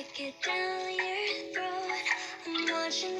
it down your throat. I'm watching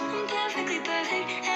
I'm perfectly perfect.